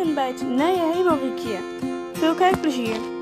begint bij het Nije Hemelriekje. Veel kijkplezier!